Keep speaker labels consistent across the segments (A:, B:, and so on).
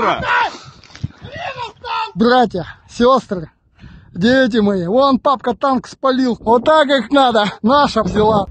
A: Тура!
B: Братья, сестры, дети мои, вон папка танк спалил. Вот так их надо. Наша взяла.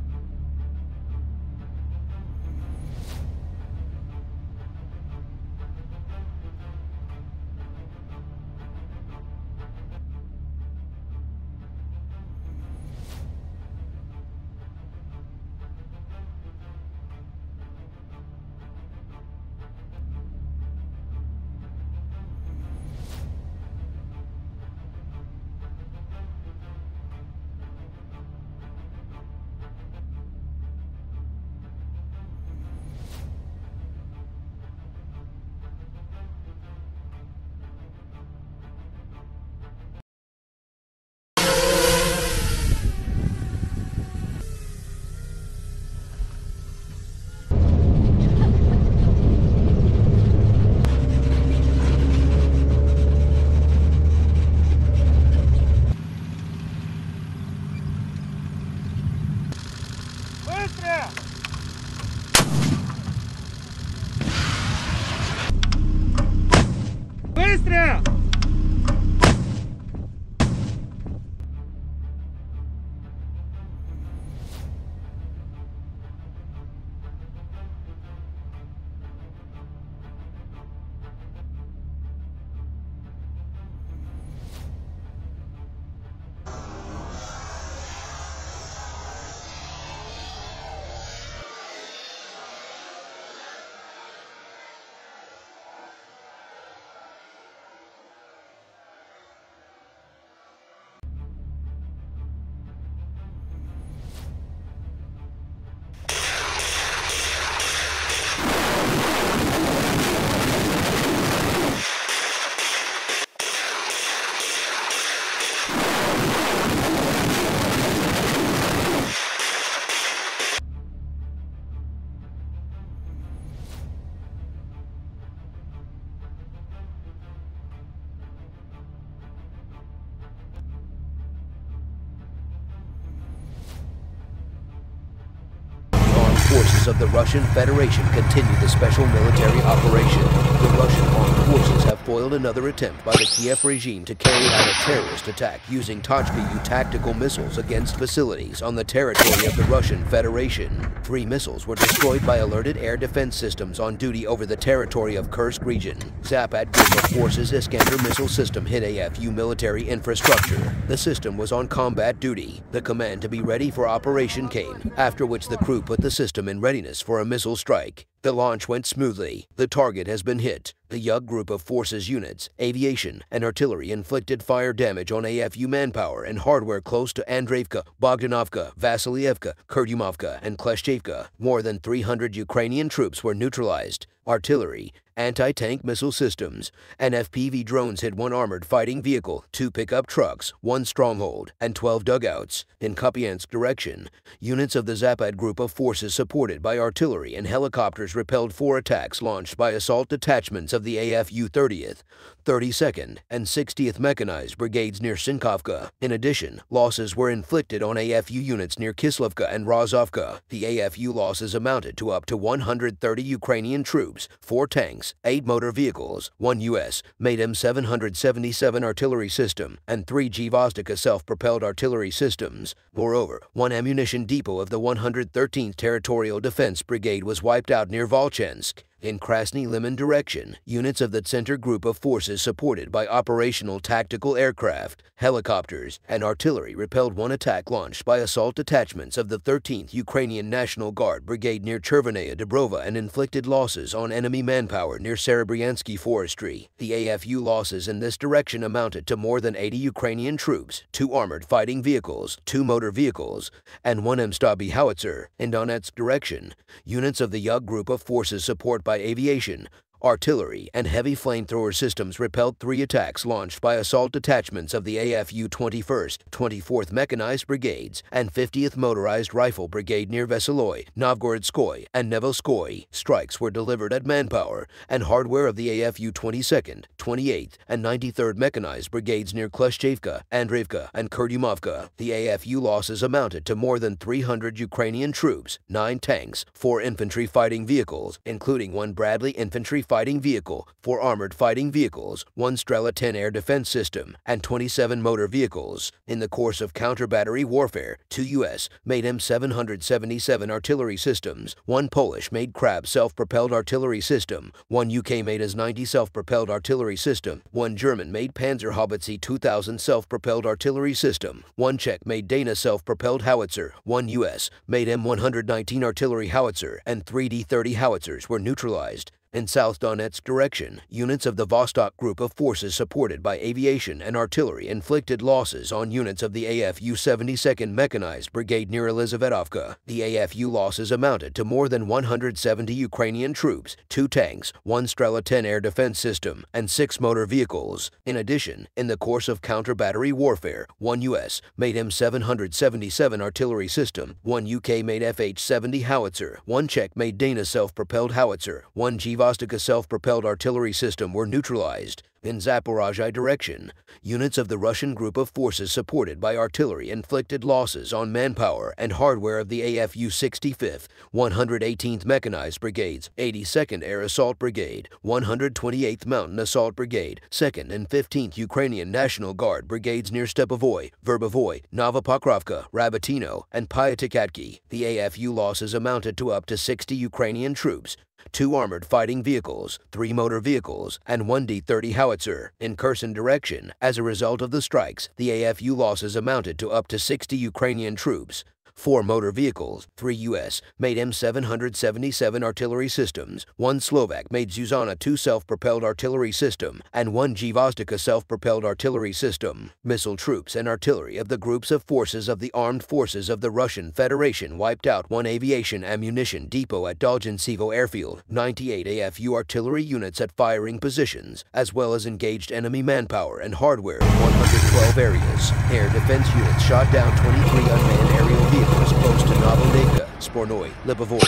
C: Forces of the Russian Federation continue the special military operation. The Russian armed forces foiled another attempt by the Kiev regime to carry out a terrorist attack using Tochka-U tactical missiles against facilities on the territory of the Russian Federation. Three missiles were destroyed by alerted air defense systems on duty over the territory of Kursk region. Zapad Group of Forces Iskander missile system hit AFU military infrastructure. The system was on combat duty. The command to be ready for operation came, after which the crew put the system in readiness for a missile strike. The launch went smoothly. The target has been hit. The Yug group of forces units, aviation, and artillery inflicted fire damage on AFU manpower and hardware close to Andreevka, Bogdanovka, Vasilievka, Kurdyumovka, and Kleshchevka. More than 300 Ukrainian troops were neutralized. Artillery, anti-tank missile systems, and FPV drones hit one armored fighting vehicle, two pickup trucks, one stronghold, and 12 dugouts. In Kupiansk direction, units of the Zapad group of forces supported by artillery and helicopters repelled four attacks launched by assault detachments of the AFU 30th, 32nd, and 60th Mechanized Brigades near Sinkovka. In addition, losses were inflicted on AFU units near Kislovka and Rozovka. The AFU losses amounted to up to 130 Ukrainian troops, four tanks, eight motor vehicles, one U.S. made M777 artillery system, and three Gvozdika self-propelled artillery systems. Moreover, one ammunition depot of the 113th Territorial Defense Brigade was wiped out near Volchansk. In Krasny Liman direction, units of the Center Group of Forces supported by operational tactical aircraft, helicopters, and artillery repelled one attack launched by assault detachments of the 13th Ukrainian National Guard Brigade near Chervenaya Dubrova and inflicted losses on enemy manpower near Serebryansky Forestry. The AFU losses in this direction amounted to more than 80 Ukrainian troops, two armored fighting vehicles, two motor vehicles, and one Msta-B howitzer. In Donetsk direction, units of the Yug Group of Forces support by aviation, artillery, and heavy flamethrower systems repelled three attacks launched by assault detachments of the AFU 21st, 24th Mechanized Brigades, and 50th Motorized Rifle Brigade near Veseloy, Novgorodskoy, and Nevelskoy. Strikes were delivered at manpower and hardware of the AFU 22nd, 28th, and 93rd Mechanized Brigades near Kleshchevka, Andreevka, and Kurdyumovka. The AFU losses amounted to more than 300 Ukrainian troops, nine tanks, four infantry fighting vehicles, including one Bradley infantry fighting vehicle, 4 armored fighting vehicles, 1 Strela 10 air defense system, and 27 motor vehicles. In the course of counter-battery warfare, two U.S.-made M777 artillery systems, one Polish-made Krab self-propelled artillery system, one UK-made AS-90 self-propelled artillery system, one German-made Panzer Panzerhaubitze 2000 self-propelled artillery system, one Czech-made Dana self-propelled howitzer, one U.S.-made M119 artillery howitzer, and 3D-30 howitzers were neutralized. In South Donetsk direction, units of the Vostok Group of forces supported by aviation and artillery inflicted losses on units of the AFU 72nd Mechanized Brigade near Elizavetovka. The AFU losses amounted to more than 170 Ukrainian troops, two tanks, one Strela 10 air defense system, and six motor vehicles. In addition, in the course of counter-battery warfare, one U.S. made M777 artillery system, one UK-made FH-70 howitzer, one Czech-made Dana self-propelled howitzer, one G Vostok self-propelled artillery system were neutralized. In Zaporozhye direction, units of the Russian group of forces supported by artillery inflicted losses on manpower and hardware of the AFU 65th, 118th Mechanized Brigades, 82nd Air Assault Brigade, 128th Mountain Assault Brigade, 2nd and 15th Ukrainian National Guard brigades near Stepovoy, Verbovoy, Novopokrovka, Rabotino, and Pyatikhatki. The AFU losses amounted to up to 60 Ukrainian troops, two armored fighting vehicles, three motor vehicles, and one D-30 howitzer in Kherson direction. As a result of the strikes, the AFU losses amounted to up to 60 Ukrainian troops four motor vehicles, three U.S. made M777 artillery systems, one Slovak made Zuzana 2 self-propelled artillery system, and one Gvozdika self-propelled artillery system. Missile troops and artillery of the groups of forces of the armed forces of the Russian Federation wiped out one aviation ammunition depot at Dolgintsevo airfield, 98 AFU artillery units at firing positions, as well as engaged enemy manpower and hardware in 112 areas. Air defense units shot down 23 unmanned aerial vehicles vehicles close to Novodevka, Spornoy, Lipovoy,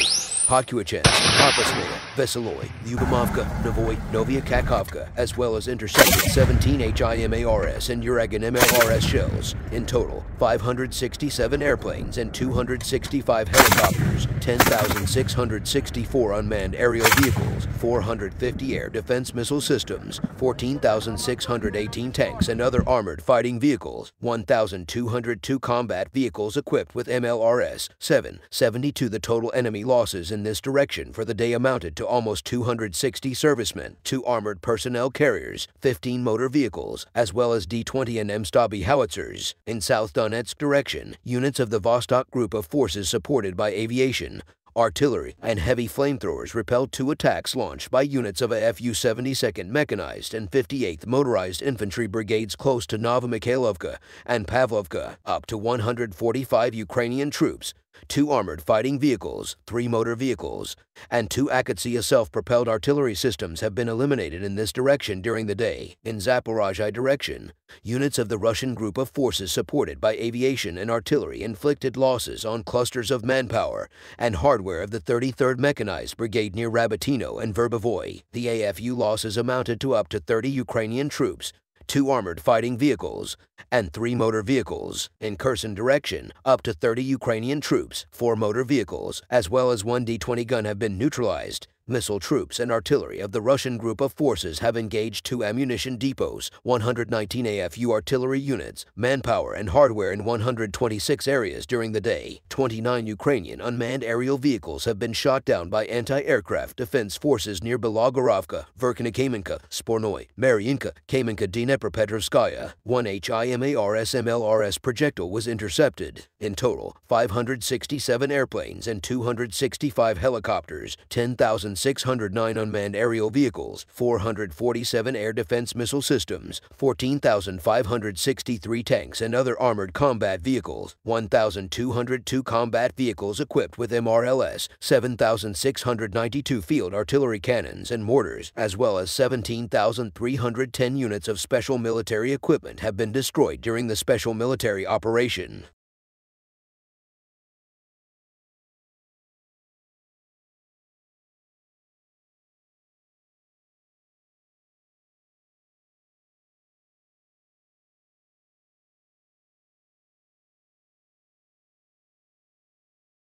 C: Podkuichensk, Popasnaya, Veseloy, Lyubomovka, Novoy, Novaya Kakhovka, as well as intercepted 17 HIMARS and Uragan MLRS shells. In total, 567 airplanes and 265 helicopters, 10,664 unmanned aerial vehicles, 450 air defense missile systems, 14,618 tanks and other armored fighting vehicles, 1,202 combat vehicles equipped with MLRS, 7, 72 the total enemy losses in this direction for the day amounted to almost 260 servicemen, two armored personnel carriers, 15 motor vehicles, as well as D-20 and Msta-B howitzers. In South Donetsk direction, units of the Vostok Group of forces supported by aviation, Artillery and heavy flamethrowers repelled two attacks launched by units of AFU 72nd Mechanized and 58th Motorized Infantry Brigades close to Novomikhailovka and Pavlovka. Up to 145 Ukrainian troops two armored fighting vehicles, three motor vehicles, and two Akatsiya self-propelled artillery systems have been eliminated in this direction during the day. In Zaporozhye direction, units of the Russian group of forces supported by aviation and artillery inflicted losses on clusters of manpower and hardware of the 33rd Mechanized Brigade near Rabotino and Verbovoy. The AFU losses amounted to up to 30 Ukrainian troops, two armored fighting vehicles, and three motor vehicles. In Kherson direction, up to 30 Ukrainian troops, four motor vehicles, as well as one D-20 gun have been neutralized. Missile troops and artillery of the Russian group of forces have engaged two ammunition depots, 119 AFU artillery units, manpower and hardware in 126 areas during the day. 29 Ukrainian unmanned aerial vehicles have been shot down by anti-aircraft defense forces near Belogorovka, Verkhnekamenka, Spornoy, Mariinka, Kamenka Dnepropetrovskaya. One HIMARS MLRS projectile was intercepted. In total, 567 airplanes and 265 helicopters, 10,000 1,609 unmanned aerial vehicles, 447 air defense missile systems, 14,563 tanks and other armored combat vehicles, 1,202 combat vehicles equipped with MRLS, 7,692 field artillery cannons and mortars, as well as 17,310 units of special military equipment have been destroyed during the special military operation.